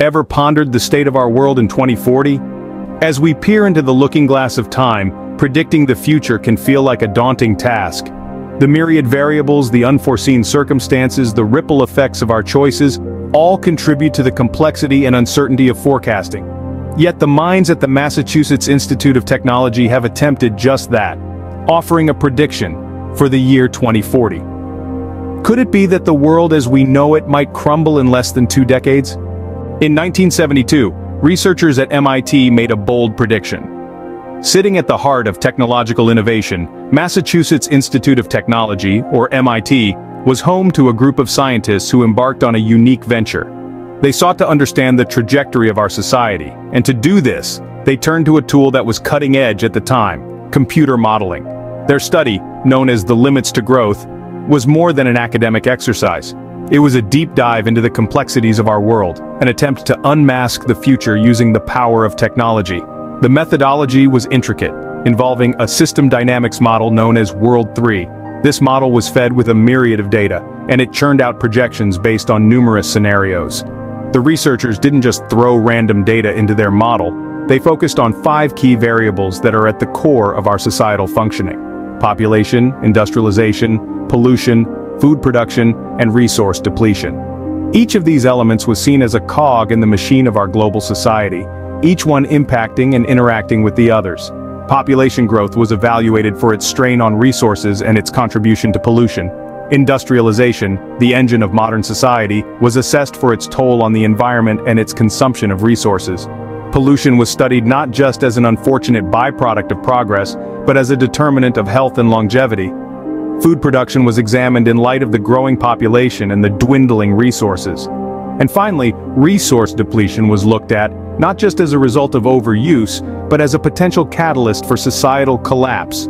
Ever pondered the state of our world in 2040? As we peer into the looking glass of time, predicting the future can feel like a daunting task. The myriad variables, the unforeseen circumstances, the ripple effects of our choices, all contribute to the complexity and uncertainty of forecasting. Yet the minds at the Massachusetts Institute of Technology have attempted just that, offering a prediction for the year 2040. Could it be that the world as we know it might crumble in less than two decades? In 1972, researchers at MIT made a bold prediction. Sitting at the heart of technological innovation, Massachusetts Institute of Technology, or MIT, was home to a group of scientists who embarked on a unique venture. They sought to understand the trajectory of our society, and to do this, they turned to a tool that was cutting edge at the time, computer modeling. Their study, known as the Limits to Growth, was more than an academic exercise. It was a deep dive into the complexities of our world, an attempt to unmask the future using the power of technology. The methodology was intricate, involving a system dynamics model known as World 3. This model was fed with a myriad of data, and it churned out projections based on numerous scenarios. The researchers didn't just throw random data into their model, they focused on five key variables that are at the core of our societal functioning. Population, industrialization, pollution, food production, and resource depletion. Each of these elements was seen as a cog in the machine of our global society, each one impacting and interacting with the others. Population growth was evaluated for its strain on resources and its contribution to pollution. Industrialization, the engine of modern society, was assessed for its toll on the environment and its consumption of resources. Pollution was studied not just as an unfortunate byproduct of progress, but as a determinant of health and longevity, Food production was examined in light of the growing population and the dwindling resources. And finally, resource depletion was looked at, not just as a result of overuse, but as a potential catalyst for societal collapse.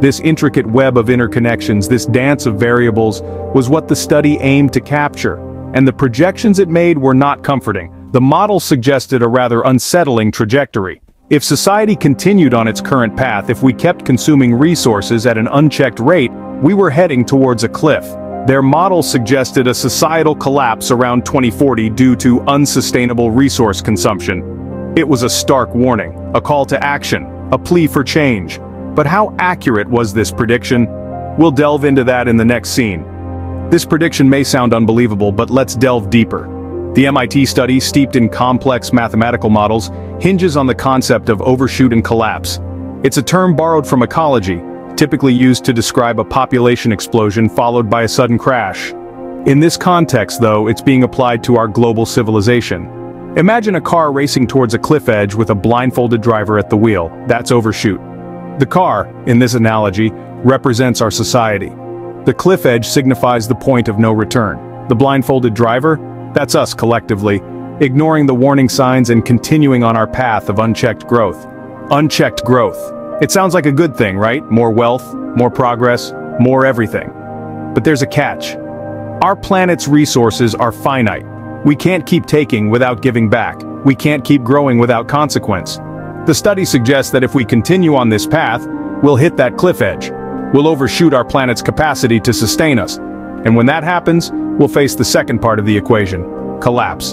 This intricate web of interconnections, this dance of variables, was what the study aimed to capture, and the projections it made were not comforting. The model suggested a rather unsettling trajectory. If society continued on its current path if we kept consuming resources at an unchecked rate, we were heading towards a cliff. Their model suggested a societal collapse around 2040 due to unsustainable resource consumption. It was a stark warning, a call to action, a plea for change. But how accurate was this prediction? We'll delve into that in the next scene. This prediction may sound unbelievable, but let's delve deeper. The MIT study, steeped in complex mathematical models, hinges on the concept of overshoot and collapse. It's a term borrowed from ecology, typically used to describe a population explosion followed by a sudden crash. In this context, though, it's being applied to our global civilization. Imagine a car racing towards a cliff edge with a blindfolded driver at the wheel, that's overshoot. The car, in this analogy, represents our society. The cliff edge signifies the point of no return. The blindfolded driver, that's us collectively, ignoring the warning signs and continuing on our path of unchecked growth. Unchecked growth. It sounds like a good thing, right? More wealth, more progress, more everything. But there's a catch. Our planet's resources are finite. We can't keep taking without giving back. We can't keep growing without consequence. The study suggests that if we continue on this path, we'll hit that cliff edge. We'll overshoot our planet's capacity to sustain us. And when that happens, we'll face the second part of the equation, collapse.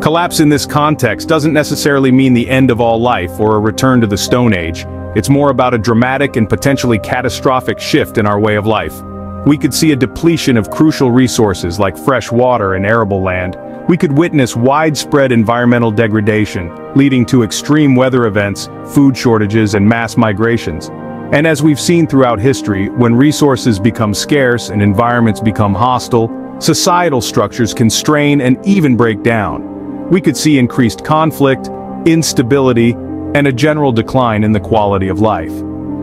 Collapse in this context doesn't necessarily mean the end of all life or a return to the Stone Age. It's more about a dramatic and potentially catastrophic shift in our way of life. We could see a depletion of crucial resources like fresh water and arable land. We could witness widespread environmental degradation, leading to extreme weather events, food shortages and mass migrations. And as we've seen throughout history, when resources become scarce and environments become hostile, societal structures can strain and even break down. We could see increased conflict, instability, and a general decline in the quality of life.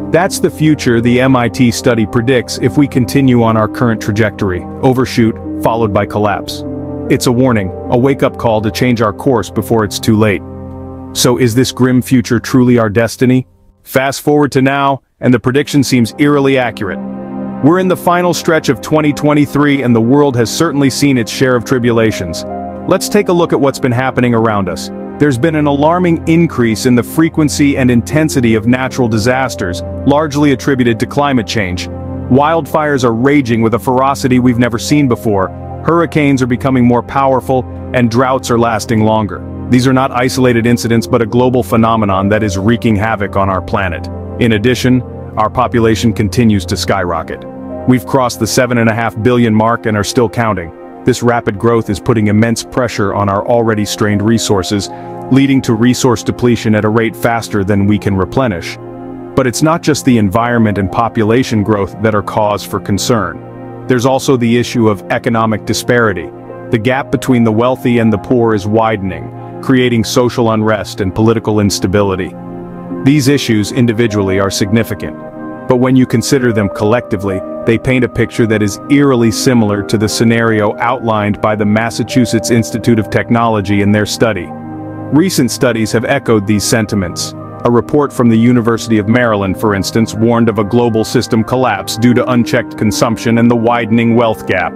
That's the future the MIT study predicts if we continue on our current trajectory, overshoot, followed by collapse. It's a warning, a wake-up call to change our course before it's too late. So is this grim future truly our destiny? Fast forward to now, and the prediction seems eerily accurate. We're in the final stretch of 2023 and the world has certainly seen its share of tribulations. Let's take a look at what's been happening around us there's been an alarming increase in the frequency and intensity of natural disasters, largely attributed to climate change. Wildfires are raging with a ferocity we've never seen before, hurricanes are becoming more powerful, and droughts are lasting longer. These are not isolated incidents but a global phenomenon that is wreaking havoc on our planet. In addition, our population continues to skyrocket. We've crossed the 7.5 billion mark and are still counting. This rapid growth is putting immense pressure on our already strained resources, leading to resource depletion at a rate faster than we can replenish. But it's not just the environment and population growth that are cause for concern. There's also the issue of economic disparity. The gap between the wealthy and the poor is widening, creating social unrest and political instability. These issues individually are significant, but when you consider them collectively, they paint a picture that is eerily similar to the scenario outlined by the Massachusetts Institute of Technology in their study. Recent studies have echoed these sentiments. A report from the University of Maryland, for instance, warned of a global system collapse due to unchecked consumption and the widening wealth gap.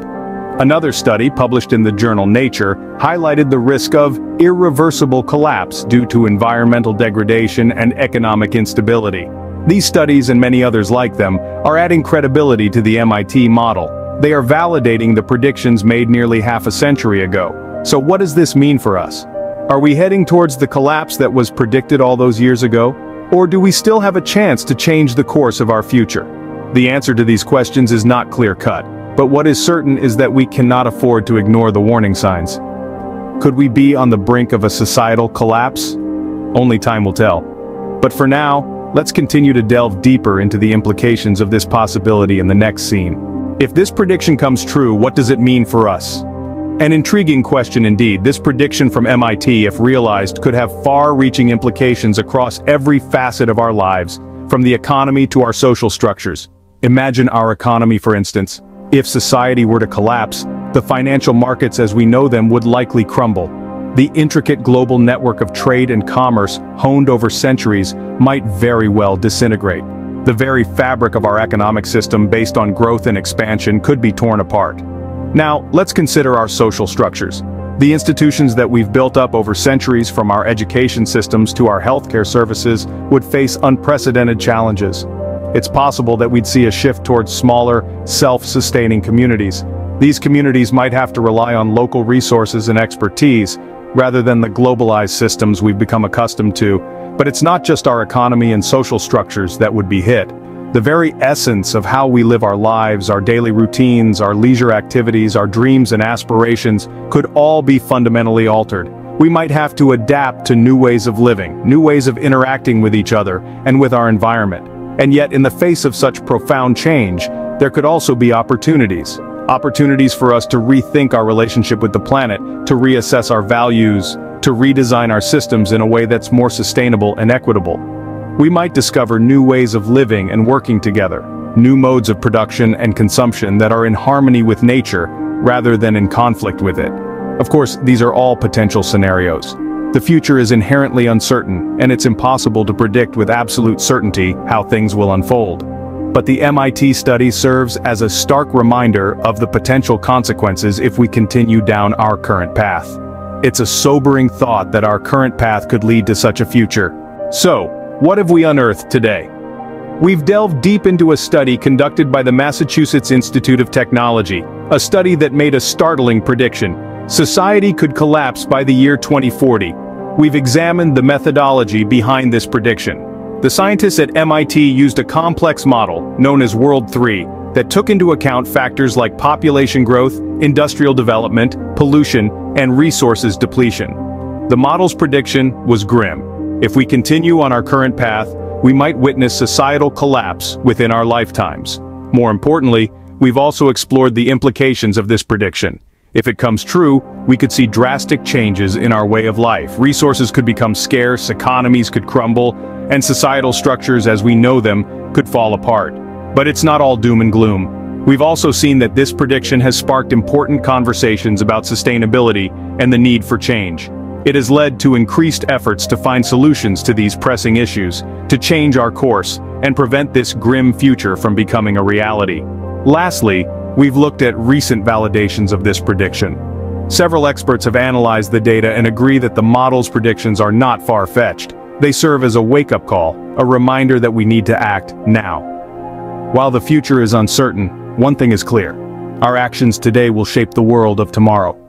Another study, published in the journal Nature, highlighted the risk of irreversible collapse due to environmental degradation and economic instability. These studies and many others like them are adding credibility to the MIT model. They are validating the predictions made nearly half a century ago. So what does this mean for us? Are we heading towards the collapse that was predicted all those years ago? Or do we still have a chance to change the course of our future? The answer to these questions is not clear-cut, but what is certain is that we cannot afford to ignore the warning signs. Could we be on the brink of a societal collapse? Only time will tell. But for now, Let's continue to delve deeper into the implications of this possibility in the next scene. If this prediction comes true, what does it mean for us? An intriguing question indeed, this prediction from MIT, if realized, could have far-reaching implications across every facet of our lives, from the economy to our social structures. Imagine our economy for instance. If society were to collapse, the financial markets as we know them would likely crumble. The intricate global network of trade and commerce, honed over centuries, might very well disintegrate. The very fabric of our economic system based on growth and expansion could be torn apart. Now, let's consider our social structures. The institutions that we've built up over centuries from our education systems to our healthcare services would face unprecedented challenges. It's possible that we'd see a shift towards smaller, self-sustaining communities. These communities might have to rely on local resources and expertise, rather than the globalized systems we've become accustomed to, but it's not just our economy and social structures that would be hit. The very essence of how we live our lives, our daily routines, our leisure activities, our dreams and aspirations could all be fundamentally altered. We might have to adapt to new ways of living, new ways of interacting with each other and with our environment. And yet in the face of such profound change, there could also be opportunities. Opportunities for us to rethink our relationship with the planet, to reassess our values, to redesign our systems in a way that's more sustainable and equitable. We might discover new ways of living and working together, new modes of production and consumption that are in harmony with nature, rather than in conflict with it. Of course, these are all potential scenarios. The future is inherently uncertain, and it's impossible to predict with absolute certainty how things will unfold. But the MIT study serves as a stark reminder of the potential consequences if we continue down our current path. It's a sobering thought that our current path could lead to such a future. So, what have we unearthed today? We've delved deep into a study conducted by the Massachusetts Institute of Technology, a study that made a startling prediction. Society could collapse by the year 2040. We've examined the methodology behind this prediction. The scientists at MIT used a complex model, known as World 3, that took into account factors like population growth, industrial development, pollution, and resources depletion. The model's prediction was grim. If we continue on our current path, we might witness societal collapse within our lifetimes. More importantly, we've also explored the implications of this prediction. If it comes true, we could see drastic changes in our way of life. Resources could become scarce, economies could crumble, and societal structures as we know them could fall apart. But it's not all doom and gloom. We've also seen that this prediction has sparked important conversations about sustainability and the need for change. It has led to increased efforts to find solutions to these pressing issues, to change our course, and prevent this grim future from becoming a reality. Lastly, we've looked at recent validations of this prediction. Several experts have analyzed the data and agree that the model's predictions are not far-fetched. They serve as a wake-up call, a reminder that we need to act now. While the future is uncertain, one thing is clear. Our actions today will shape the world of tomorrow.